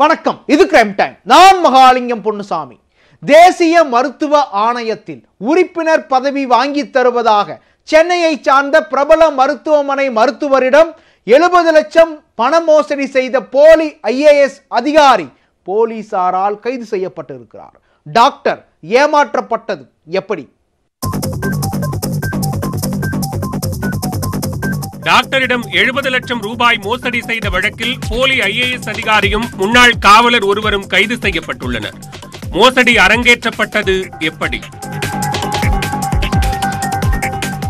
வணக்கம். இது crime time நான் மகாலிங்கம் பொன்னுசாமி. தேசிய மருத்துவ ஆணையத்தில் உறுப்பினர் பதவி வாங்கி தருவதாக சென்னையை சார்ந்த பிரபல மருத்துவமனை மருத்துவரிடம் எழுபது லட்சம் பண மோசடி செய்த போலி ஐஏஎஸ் அதிகாரி போலீசாரால் கைது செய்யப்பட்டிருக்கிறார். டாக்டர் ஏமாற்றப்பட்டது. எப்படி? டாக்டரிடம் எழுபது லட்சம் ரூபாய் மோசடி செய்த வழக்கில் போலி ஐஏஎஸ் அதிகாரியும் முன்னாள் காவலர் ஒருவரும் கைது செய்யப்பட்டுள்ளனர். மோசடி அரங்கேற்றப்பட்டது எப்படி?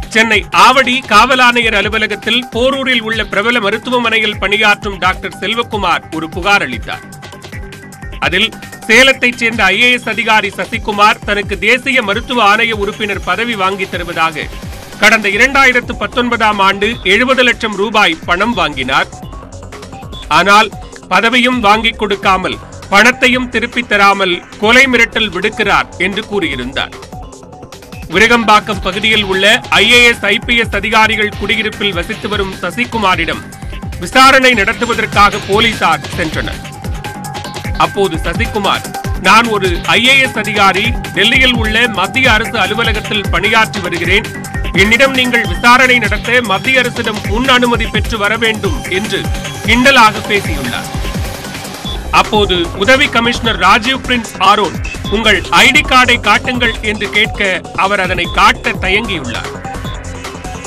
சென்னை ஆவடி காவல் ஆணையர் அலுவலகத்தில் போரூரில் உள்ள பிரபல மருத்துவமனையில் பணியாற்றும் டாக்டர் செல்வகுமார் ஒரு புகார் அளித்தார். அதில் சேலத்தைச் சேர்ந்த ஐஏஎஸ் அதிகாரி சசிகுமார் தனக்கு தேசிய மருத்துவ ஆணைய உறுப்பினர் பதவி வாங்கித் தருவதாக கடந்த இரண்டாயிரத்து பத்தொன்பதாம் ஆண்டு எழுபது லட்சம் ரூபாய் பணம் வாங்கினார். ஆனால் பதவியும் வாங்கிக் கொடுக்காமல் பணத்தையும் திருப்பித் தராமல் கொலை மிரட்டல் விடுக்கிறார் என்று கூறியிருந்தார். விருகம்பாக்கம் பகுதியில் உள்ள ஐஏஎஸ் ஐபிஎஸ் அதிகாரிகள் குடியிருப்பில் வசித்து வரும் சசிகுமாரிடம் விசாரணை நடத்துவதற்காக போலீசார் சென்றனர். அப்போது சசிகுமார் நான் ஒரு ஐஏஎஸ் அதிகாரி டெல்லியில் உள்ள மத்திய அரசு அலுவலகத்தில் பணியாற்றி வருகிறேன். என்னிடம் நீங்கள் விசாரணை நடத்த மத்திய அரசிடம் முன் அனுமதி பெற்று வர வேண்டும் என்று கிண்டலாக பேசியுள்ளார். அப்போது உதவி கமிஷனர் ராஜீவ் பிரின்ஸ் ஆரோன் உங்கள் ஐடி கார்டை காட்டுங்கள் என்று கேட்க அவர் அதனை காட்ட தயங்கியுள்ளார்.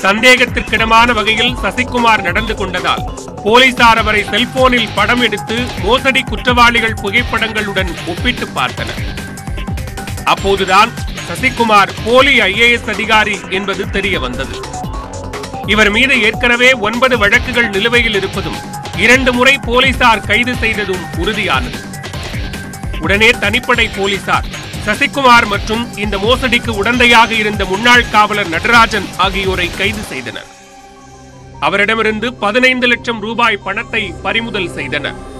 சந்தேகத்திற்கிடமான வகையில் சசிகுமார் நடந்து கொண்டதால் போலீசார் அவரை செல்போனில் படம் எடுத்து மோசடி குற்றவாளிகள் புகைப்படங்களுடன் ஒப்பிட்டு பார்த்தனர். அப்போதுதான் சசிகுமார் போலி ஐஏஎஸ் அதிகாரி என்பது தெரிய வந்தது. இவர் மீது ஏற்கனவே ஒன்பது வழக்குகள் நிலுவையில் இருப்பதும் இரண்டு முறை போலீசார் கைது செய்ததும் உறுதியானது. உடனே தனிப்படை போலீசார் சசிகுமார் மற்றும் இந்த மோசடிக்கு உடந்தையாக இருந்த முன்னாள் காவலர் நடராஜன் ஆகியோரை கைது செய்தனர். அவரிடமிருந்து பதினைந்து லட்சம் ரூபாய் பணத்தை பறிமுதல் செய்தனர்.